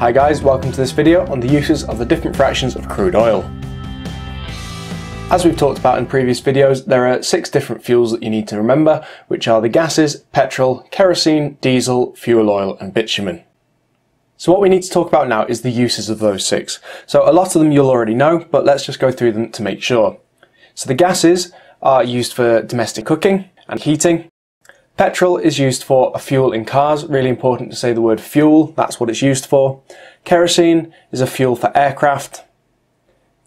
Hi guys, welcome to this video on the uses of the different fractions of crude oil. As we've talked about in previous videos, there are six different fuels that you need to remember, which are the gases, petrol, kerosene, diesel, fuel oil and bitumen. So what we need to talk about now is the uses of those six. So a lot of them you'll already know, but let's just go through them to make sure. So the gases are used for domestic cooking and heating. Petrol is used for a fuel in cars, really important to say the word fuel, that's what it's used for. Kerosene is a fuel for aircraft.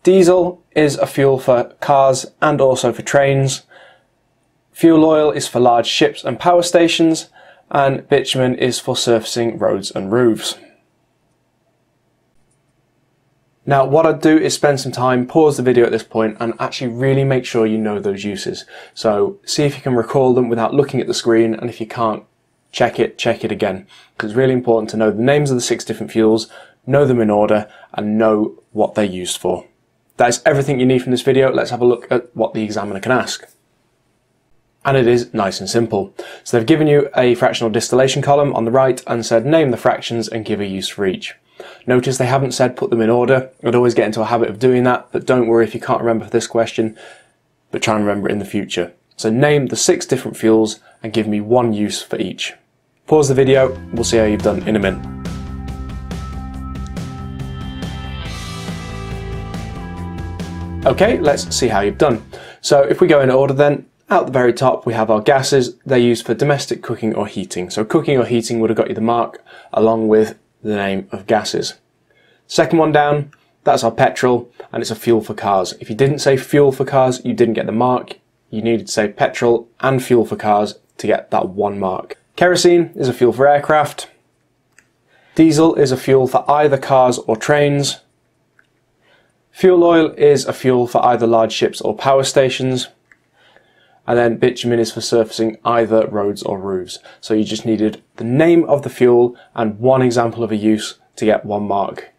Diesel is a fuel for cars and also for trains. Fuel oil is for large ships and power stations, and bitumen is for surfacing roads and roofs. Now what I'd do is spend some time, pause the video at this point and actually really make sure you know those uses. So see if you can recall them without looking at the screen and if you can't, check it, check it again. Because it's really important to know the names of the six different fuels, know them in order and know what they're used for. That is everything you need from this video. Let's have a look at what the examiner can ask. And it is nice and simple. So they've given you a fractional distillation column on the right and said name the fractions and give a use for each. Notice they haven't said put them in order. I'd always get into a habit of doing that, but don't worry if you can't remember this question, but try and remember it in the future. So name the six different fuels and give me one use for each. Pause the video, we'll see how you've done in a minute. Okay, let's see how you've done. So if we go in order then, at the very top we have our gases, they're used for domestic cooking or heating. So cooking or heating would have got you the mark along with the name of gases. Second one down, that's our petrol and it's a fuel for cars. If you didn't say fuel for cars, you didn't get the mark. You needed to say petrol and fuel for cars to get that one mark. Kerosene is a fuel for aircraft. Diesel is a fuel for either cars or trains. Fuel oil is a fuel for either large ships or power stations. And then bitumen is for surfacing either roads or roofs. So you just needed the name of the fuel and one example of a use to get one mark.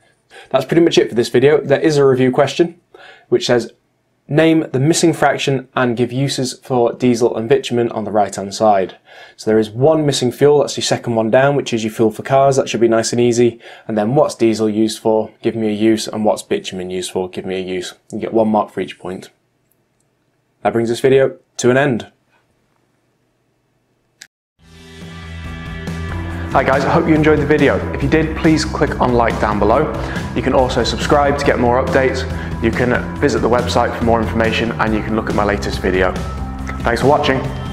That's pretty much it for this video. There is a review question which says Name the missing fraction and give uses for diesel and bitumen on the right hand side. So there is one missing fuel, that's your second one down, which is your fuel for cars, that should be nice and easy. And then what's diesel used for? Give me a use. And what's bitumen used for? Give me a use. You get one mark for each point. That brings this video to an end. Hi guys, I hope you enjoyed the video. If you did, please click on like down below. You can also subscribe to get more updates. You can visit the website for more information and you can look at my latest video. Thanks for watching.